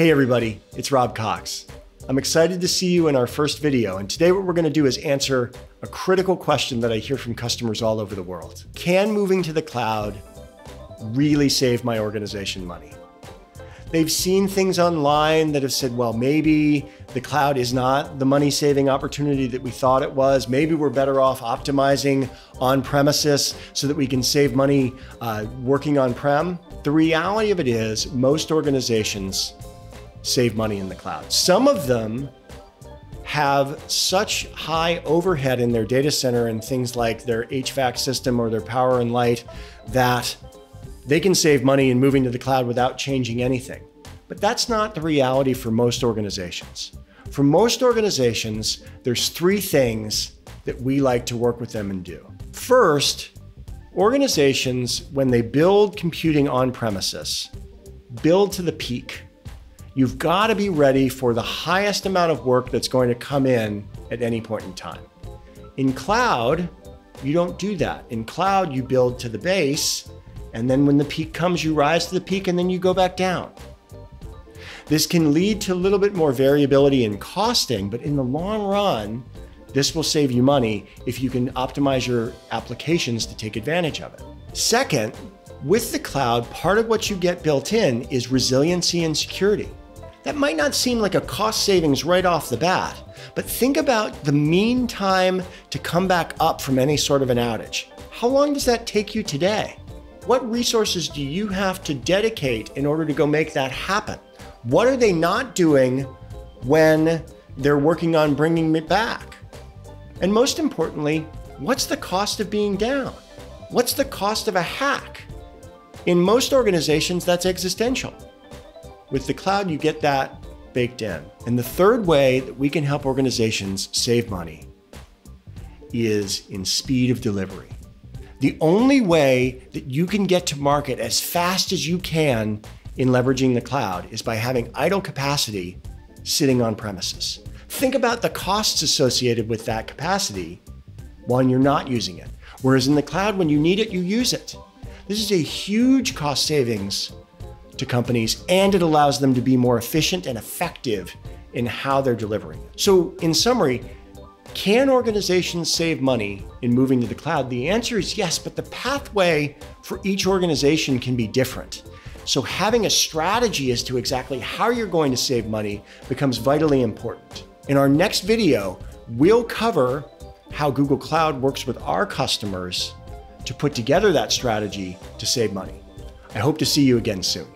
Hey everybody, it's Rob Cocks. I'm excited to see you in our first video, and today what we're gonna do is answer a critical question that I hear from customers all over the world. Can moving to the cloud really save my organization money? They've seen things online that have said, well, maybe the cloud is not the money saving opportunity that we thought it was. Maybe we're better off optimizing on premises so that we can save money uh, working on prem. The reality of it is, most organizations save money in the cloud. Some of them have such high overhead in their data center and things like their HVAC system or their power and light that they can save money in moving to the cloud without changing anything. But that's not the reality for most organizations. For most organizations, there's three things that we like to work with them and do. First, organizations, when they build computing on premises, build to the peak. You've got to be ready for the highest amount of work that's going to come in at any point in time. In cloud, you don't do that. In cloud, you build to the base and then when the peak comes, you rise to the peak and then you go back down. This can lead to a little bit more variability in costing, but in the long run, this will save you money if you can optimize your applications to take advantage of it. Second, with the cloud, part of what you get built in is resiliency and security. That might not seem like a cost savings right off the bat, but think about the mean time to come back up from any sort of an outage. How long does that take you today? What resources do you have to dedicate in order to go make that happen? What are they not doing when they're working on bringing it back? And most importantly, what's the cost of being down? What's the cost of a hack? In most organizations, that's existential. With the cloud, you get that baked in. And the third way that we can help organizations save money is in speed of delivery. The only way that you can get to market as fast as you can in leveraging the cloud is by having idle capacity sitting on premises. Think about the costs associated with that capacity when you're not using it. Whereas in the cloud, when you need it, you use it. This is a huge cost savings to companies and it allows them to be more efficient and effective in how they're delivering. So in summary, can organizations save money in moving to the cloud? The answer is yes, but the pathway for each organization can be different. So having a strategy as to exactly how you're going to save money becomes vitally important. In our next video, we'll cover how Google Cloud works with our customers to put together that strategy to save money. I hope to see you again soon.